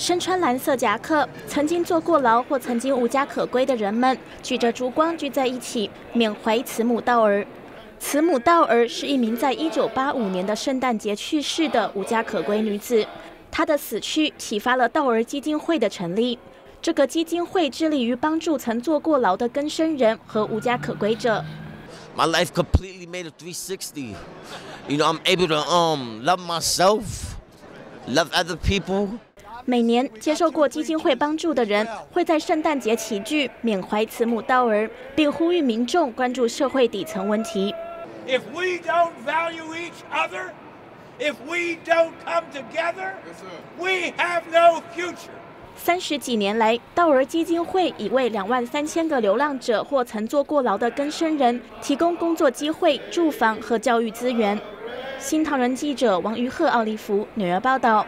身穿蓝色夹克、曾经坐过牢或曾经无家可归的人们，举着烛光聚在一起，缅怀慈母道儿。慈母道儿是一名在一九八五年的圣诞节去世的无家可归女子，她的死去启发了道儿基金会的成立。这个基金会致力于帮助曾坐过牢的更生人和无家可归者。My life completely made a 360. You know, I'm able to um love myself, love other people. 每年接受过基金会帮助的人会在圣诞节齐聚，缅怀慈母道儿，并呼吁民众关注社会底层问题。If we don't value each other, if we don't come together, we have no future. 三十几年来，道儿基金会已为两万三千个流浪者或曾坐过牢的更生人提供工作机会、住房和教育资源。新唐人记者王于鹤、奥利弗纽约报道。